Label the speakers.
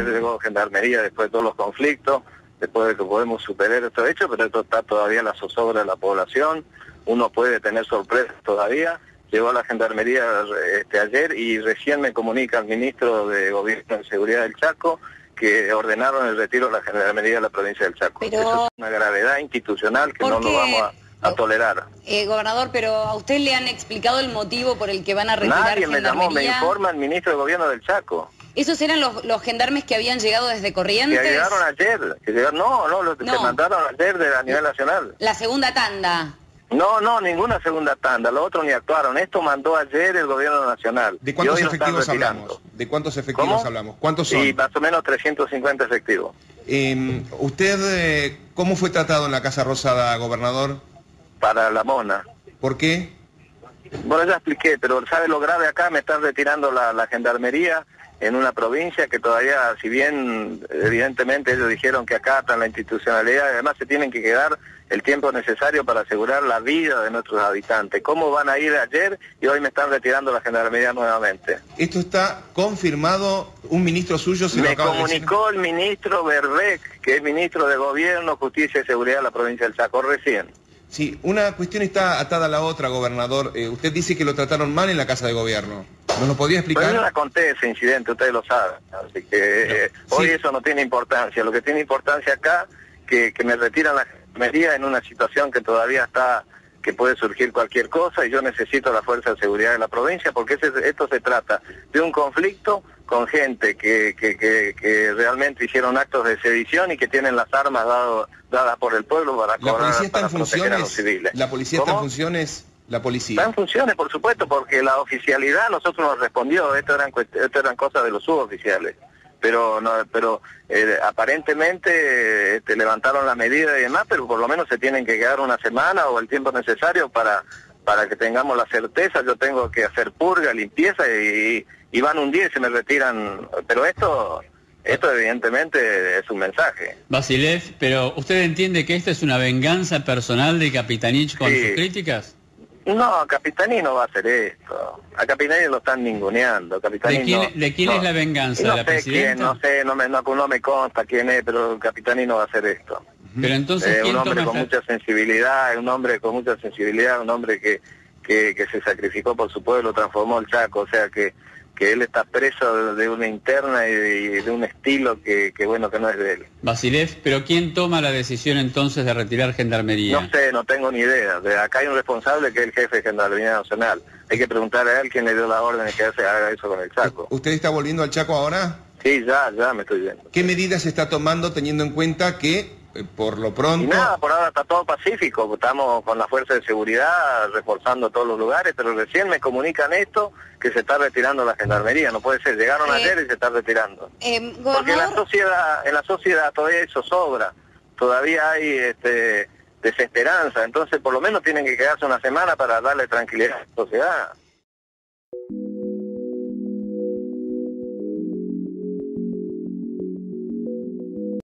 Speaker 1: llegó Gendarmería después de todos los conflictos, después de que podemos superar estos hechos, pero esto está todavía en la zozobra de la población, uno puede tener sorpresas todavía. Llegó la Gendarmería este, ayer y recién me comunica el ministro de Gobierno de Seguridad del Chaco que ordenaron el retiro de la Gendarmería de la provincia del Chaco.
Speaker 2: Pero-
Speaker 1: Eso es una gravedad institucional que no lo vamos a, a tolerar.
Speaker 2: Eh, gobernador, pero ¿a usted le han explicado el motivo por el que van a retirar
Speaker 1: Nadie me llamó, me
Speaker 2: gendarmería?
Speaker 1: informa el ministro de Gobierno del Chaco.
Speaker 2: ¿Esos eran los, los gendarmes que habían llegado desde
Speaker 1: Que
Speaker 2: Corrientes?
Speaker 1: llegaron ayer, que llegaron, no, no, los que mandaron ayer de, a nivel nacional.
Speaker 2: La segunda tanda.
Speaker 1: No, no, ninguna segunda tanda, los otros ni actuaron. Esto mandó ayer el gobierno nacional.
Speaker 3: ¿De cuántos efectivos hablamos? ¿De cuántos efectivos
Speaker 1: ¿Cómo?
Speaker 3: hablamos? ¿Cuántos son?
Speaker 1: Y más o menos 350 efectivos.
Speaker 3: Eh, ¿Usted eh, cómo fue tratado en la Casa Rosada, gobernador?
Speaker 1: Para la mona.
Speaker 3: ¿Por qué?
Speaker 1: Bueno, ya expliqué, pero ¿sabe lo grave acá? Me están retirando la, la gendarmería en una provincia que todavía, si bien evidentemente ellos dijeron que acatan la institucionalidad, además se tienen que quedar el tiempo necesario para asegurar la vida de nuestros habitantes. ¿Cómo van a ir ayer y hoy me están retirando la gendarmería nuevamente?
Speaker 3: Esto está confirmado, un ministro suyo se lo
Speaker 1: Me
Speaker 3: acaba de decir.
Speaker 1: comunicó el ministro Berbeck, que es ministro de Gobierno, Justicia y Seguridad de la provincia del Chaco, recién.
Speaker 3: Sí, una cuestión está atada a la otra, gobernador. Eh, usted dice que lo trataron mal en la Casa de Gobierno. ¿Nos lo podía
Speaker 1: Pero yo
Speaker 3: explicar?
Speaker 1: la conté ese incidente, ustedes lo saben. Así que eh, hoy eso no tiene importancia. Lo que tiene importancia acá, que, que me retiran la medida en una situación que todavía está, que puede surgir cualquier cosa y yo necesito la fuerza de seguridad de la provincia porque ese- esto se trata de un conflicto con gente que, que, que, que realmente hicieron actos de sedición y que tienen las armas dado- dadas por el pueblo para,
Speaker 3: ¿La
Speaker 1: cobrar-
Speaker 3: policía está
Speaker 1: para
Speaker 3: en
Speaker 1: proteger a los
Speaker 3: funciones?
Speaker 1: civiles.
Speaker 3: ¿La policía está en funciones? La
Speaker 1: Está
Speaker 3: policía.
Speaker 1: en funciones, por supuesto, porque la oficialidad a nosotros nos respondió, esto eran, esto eran cosas de los suboficiales. Pero no, pero eh, aparentemente este, levantaron la medida y demás, pero por lo menos se tienen que quedar una semana o el tiempo necesario para para que tengamos la certeza. Yo tengo que hacer purga, limpieza y, y van un día y se me retiran. Pero esto, esto evidentemente es un mensaje.
Speaker 4: Basilev, pero ¿usted entiende que esta es una venganza personal de Capitanich con
Speaker 1: Sí.
Speaker 4: sus críticas?
Speaker 1: No, Capitaní no va a hacer esto. A Capitaní lo están ninguneando. Capitaní
Speaker 4: ¿De quién-
Speaker 1: no-
Speaker 4: de quién
Speaker 1: no.
Speaker 4: es la venganza?
Speaker 1: No
Speaker 4: ¿De la
Speaker 1: sé
Speaker 4: presidenta?
Speaker 1: quién, no sé, no me, no, no me consta quién es, pero Capitaní no va a hacer esto.
Speaker 4: Pero entonces, ¿quién
Speaker 1: un hombre con mucha sensibilidad, es un hombre con mucha sensibilidad, un hombre que, que, que se sacrificó por su pueblo, transformó el Chaco, o sea que, que él está preso de, una interna y de, y de un estilo que, que bueno que no es de él.
Speaker 4: Basilev, pero ¿quién toma la decisión entonces de retirar gendarmería?
Speaker 1: No sé, no tengo ni idea. De acá hay un responsable que es el jefe de Gendarmería Nacional. Hay que preguntarle a él quién le dio la orden de que se haga eso con el Chaco.
Speaker 3: ¿Usted está volviendo al Chaco ahora?
Speaker 1: Sí, ya, ya me estoy viendo.
Speaker 3: ¿Qué medidas está tomando teniendo en cuenta que, eh, por lo
Speaker 1: Y
Speaker 3: pronto...
Speaker 1: nada, por ahora está todo pacífico, estamos con la fuerza de seguridad reforzando todos los lugares, pero recién me comunican esto, que se está retirando la gendarmería, no puede ser, llegaron
Speaker 2: Eh,
Speaker 1: ayer y se está retirando.
Speaker 2: Eh,
Speaker 1: Porque en la sociedad, en la sociedad todavía eso sobra, todavía hay este desesperanza, entonces por lo menos tienen que quedarse una semana para darle tranquilidad a la sociedad.